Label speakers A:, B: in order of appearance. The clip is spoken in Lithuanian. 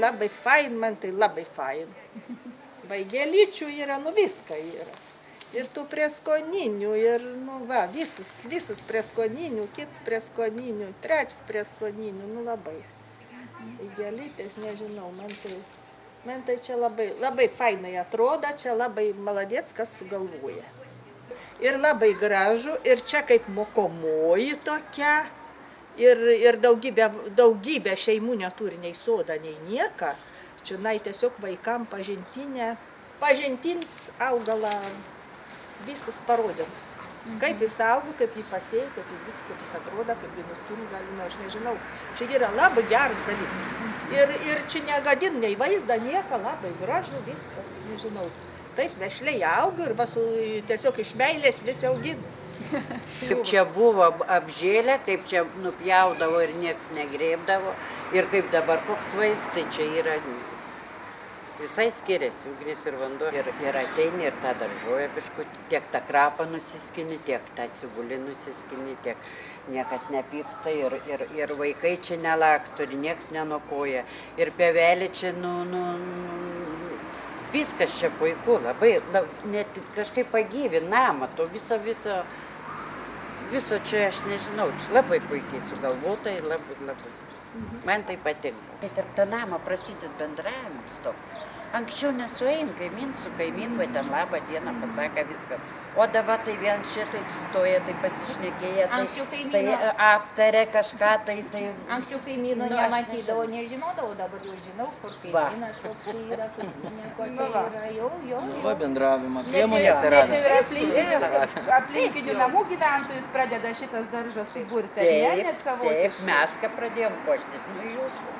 A: labai fain, man tai labai fain. Vaigelyčių yra, nu viską yra. Ir tų prieskoninių, ir, nu va, visas, visas prieskoninių, kits prieskoninių, trečias prieskoninių, nu labai. Gėlytės, nežinau, man tai, man tai čia labai, labai fainai atrodo, čia labai maladėts, kas sugalvoja. Ir labai gražu, ir čia kaip mokomoji tokia, ir, ir daugybė, daugybė šeimų neturi nei sodą, nei nieką. Čia nai tiesiog vaikam pažintinė, pažintins augalą visas parodymus. Kaip jis auga, kaip jį pasėjo, kaip jis vyks, kaip jis atrodo, kaip jį nustumti gali, nu, aš nežinau. Čia yra labai geras dalykas. Ir, ir čia negadin nei vaizdą, nieko, labai gražu, viskas, nežinau. Taip, vešliai auga ir va su, tiesiog iš meilės vis augina.
B: Kaip čia buvo ap- apžėlę, kaip čia nupjaudavo ir nieks negrėbdavo. Ir kaip dabar koks vaistai čia yra. Visai skiriasi ugnis ir vanduo. Ir, ir ateini ir tą daržovę biškutį. Tiek tą krapą nusiskini, tiek tą cibulį nusiskini, tiek niekas nepyksta. Ir, ir, ir vaikai čia nelaksto, ir nieks nenukoja. Ir pevelė čia, nu, nu, nu, viskas čia puiku. Labai, lab, net kažkaip pagyvi namą, to viso, viso. Viso čia aš nežinau, čia labai puikiai sugalvota ir labai, labai. Man tai patinka. Tai tarp to namo prasideda bendravimas toks. Anksčiau nesuein kaimyn su kaimyn, va ten labą dieną pasakė viskas. O dabar tai vien šitai sustoja, tai pasišnekėję, tai, tai aptarė kažką, tai... tai
C: anksčiau kaimyno
B: Nu, aš
C: nematydavo, nežinodavau, dabar jau žinau, kur
B: Va.
C: kaimynas, koks tai yra, kaimynė, kokia
A: Nu va.
C: yra, jau, jau,
D: Va
C: jau.
D: bendravimo
E: Net
D: priemonė
E: ir-
D: atsirado.
E: aplinkinių namų gyventojus pradeda šitas daržas suburti, ar ne,
B: taip,
E: net
B: taip,
E: savotiškai.
B: mes ką pradėjom koštis, nu jūsų.